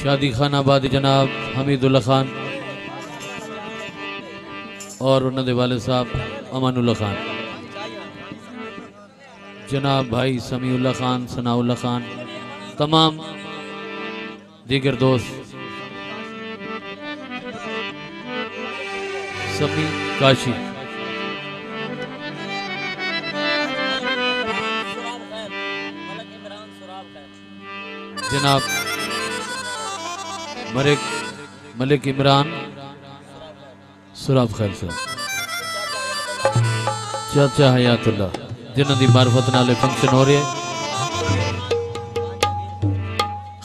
शादी खान आबाद जनाब हमीदुल्ला खान और उन्होंने वाले साहब अमानुल्ला खान। जनाब भाई समीउल्ला खान, सनाउल्ला खान, तमाम दीगर दोस्त, समी काशी। जनाब मलिक मलिक इमरान, सुराब खैर साहब चाचा हयातुल्ला जिन्हों की मार्फत नाले फ़ंक्शन हो रहे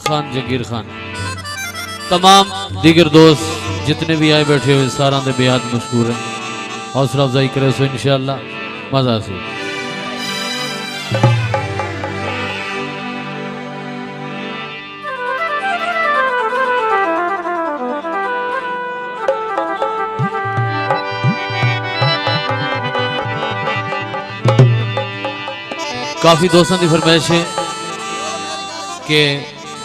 खान जगीर खान। तमाम दीगर दोस्त जितने भी आए बैठे हुए, सारा दे बेहद मशहूर हैं। हौसला अफजाई करे सो इंशाल्लाह मज़ा से। काफ़ी दोस्तों की फरमाइश है कि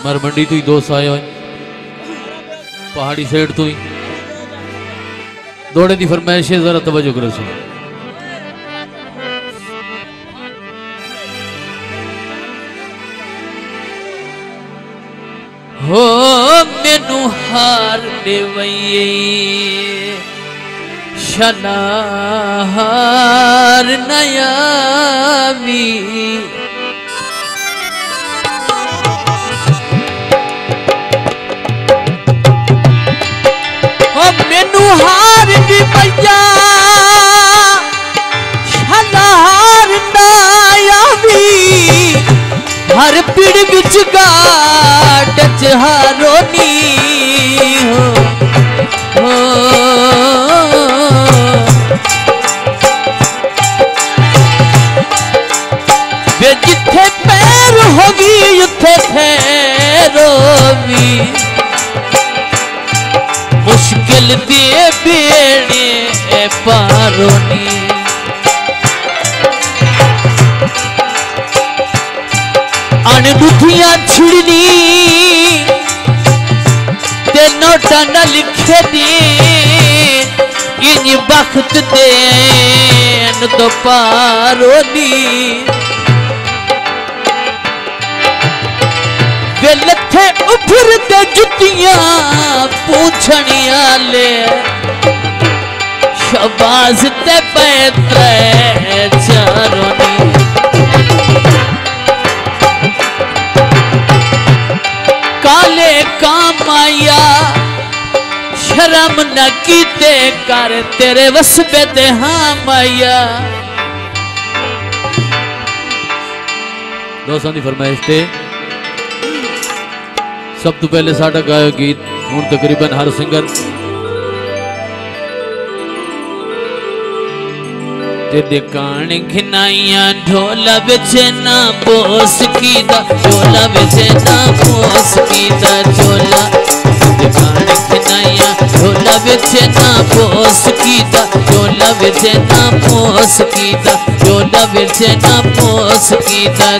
मर मंडी तो ही दोस्त आए हुए पहाड़ी साइड तो ही दौड़े की फरमाइश है जरा तवज्जो करो सुनो ਹੋ ਮੈਨੂੰ ਹਾਰ ਦੇਵਈਏ ਸ਼ਨਾਰ शनाहार नयावी ओ मेनू हार दी भैया। शनाहार नयावी हर पिड़ बिच गाट हारोनी দিয়ে বেড়িয়ে পারি আন দুধিয়া ছিড়নি তেন টানা লিখে দিন ইন বখত দেন তো পারি लथे उफरते जुतियां पूछणी आले शबाज ते पैत्रे काले कामाया शर्म न कीते कर, तेरे वसबे ते हाँ माया दोस्तों की फरमाइश थे सब तो पहले साढ़ा गायो गीत। हूँ तकरीबन हर सिंगर। तेरे घिनाइया, ढोला बिच ना बोस कीदा ढोला बिच ना बोस कीदा ढोला तेरे घिनाइया, ढोला बिच ना बोस कीदा ढोला बिच ना बोस कीदा ढोला बिच ना बोस कीदा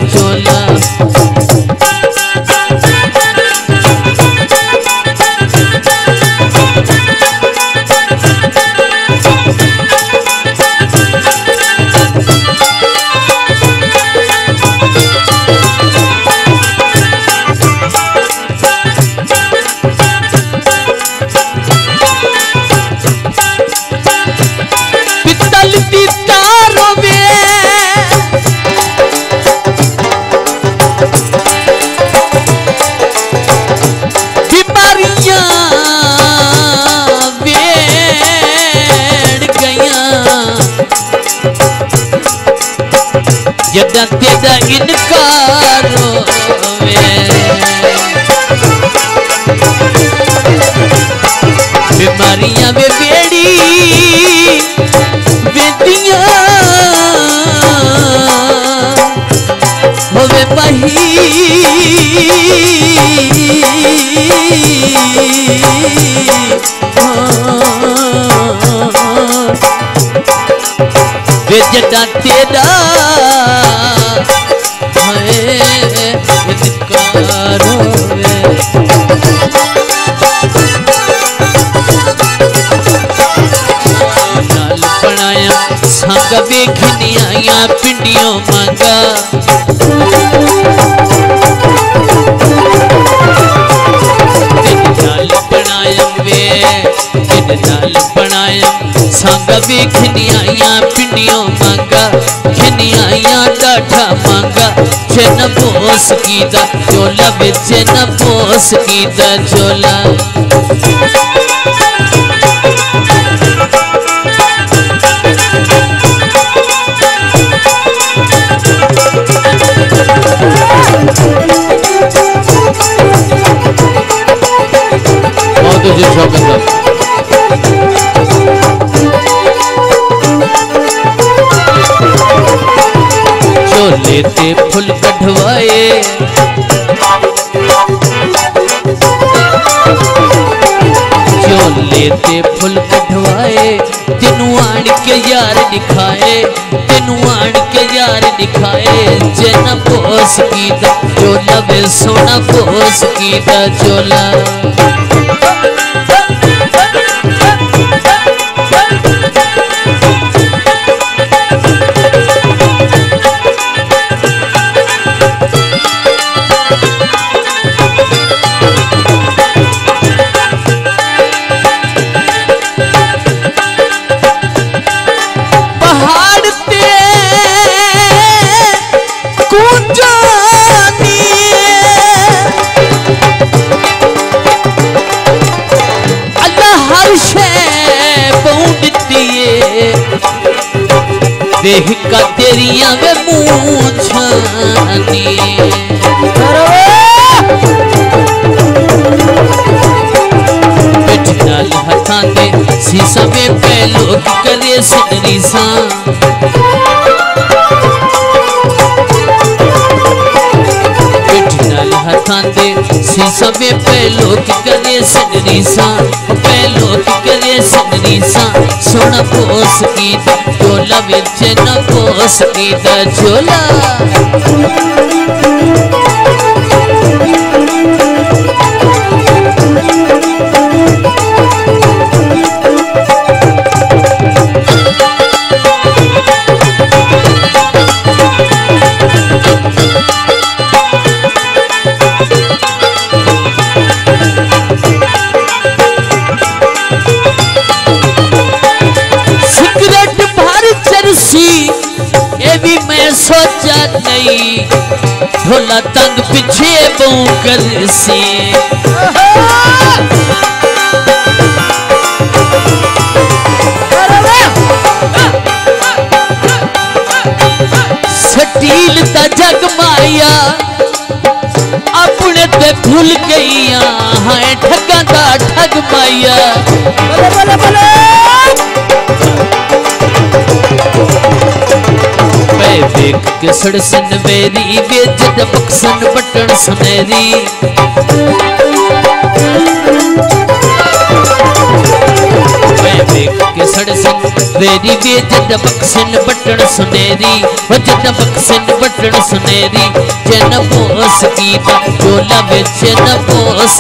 जदा तेदा इनकारो बीमारियाँ वे बेड़ी बेटिया होवे पही वे जदा वेखनी आया पिंडियों मंगा। नाल संग पिंडियों मंगा। खिनी डाठा मंगा, चन बोस की दा, चोला बिच न बोस दा अच्छे शौकत चोले ते फुल कढ़वाए। चोले ते फुल कढ़वाए। तेनू आण के यार दिखाए। तेनू आण के यार दिखाए। जन पोस की चोला वे सोना पोस की चोला। Música देख का तेरियाँ वे मुँह छानी पिठ नाल हथां में पहलो करे पिठ नाल हथां ते में पहलो करे करे सनरीसा सोना कोस की झोला बिच न कोस की दा ढोला तंग पीछे बहु कर सी। सटील दा जग माया अपने ते भूल गई हाय ठगा ठग माया बोले बोले बोले। मैं देख के सड़सन मेरी बेज बक्सन बटन सुनेरी मैं देख के सड़सन मेरी बेज बक्सन बटन सुनेरी वज़न बक्सन बटन सुनेरी जन पोस की चोला बेच न पोस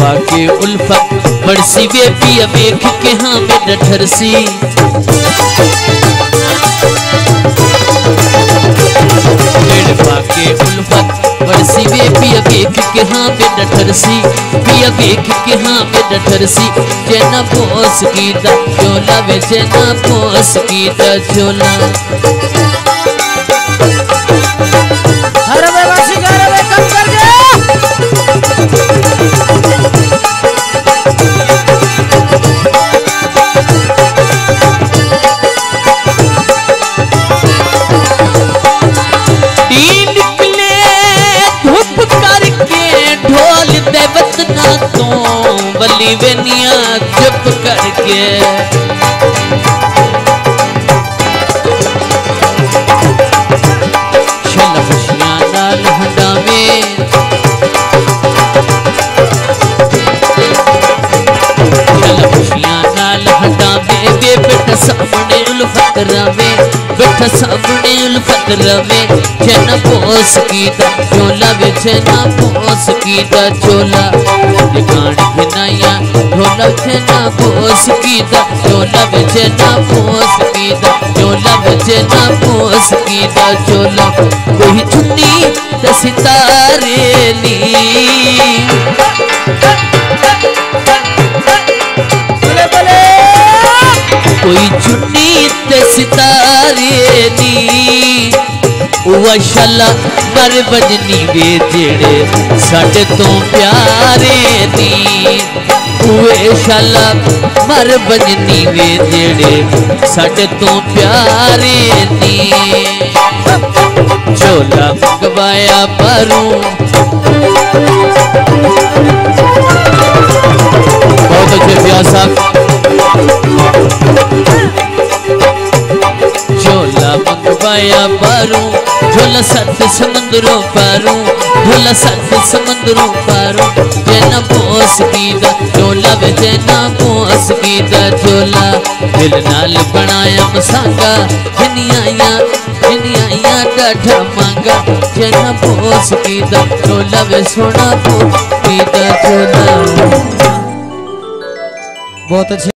पाके उल्फत बरसी वे पिया वेख के हाँ डठरसी बड़ पाके उल्फत बरसी वे पिया वेख के हाँ में डठरसी पिया वेख के हाँ में डठरसी जेना पोस की दा चोला वे जेना पोस की दा करके देवत ना तो बली वेनिया चुप करके। हंडावे। सामने उल्फत रवे, बैठा सामने उल्फत रवे। चना पोस की दा झोला वे चना पोस की दा झोला। निकान खनाया झोला चना पोस की दा झोला वे चना पोस की दा झोला वे चना पोस की दा झोला। कोई चुन्नी दसितारे ली सितारे नी उहा पर बजनी वे जेड़े साढ़े तो प्यारे दी। उहे शला पर बजनी वे जेड़े साढ़े तो प्यारे दी। झोला मंगवाया परू। बहुत अच्छे प्यार साहब। मंगवाया पारू, झोला सत समुद्रों पारू, झोला सत समुद्रों पारू। जैना पोस कीदा झोला वे जैना पोस कीदा झोला दिल नाल बनाया मसांगा। जिनियाया जिनियाया डाढ़ा मांगा। जैना पोस कीदा झोला वे सोना पोस कीदा झोला। बहुत अच्छे